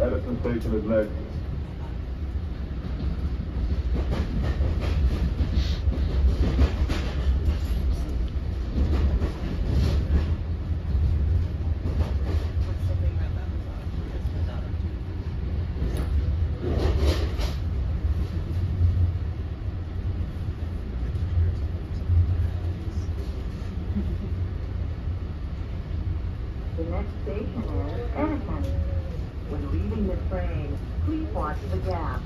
Edison Station is next. The next station is Edison. When leaving the train, please watch the gap.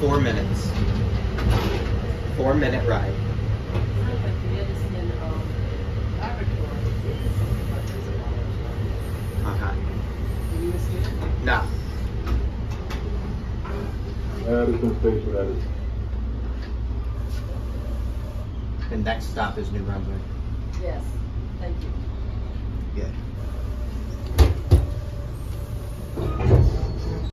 Four minutes. Four minute ride. Uh-huh. No. Edison Station, Edison. The next stop is New Brunswick.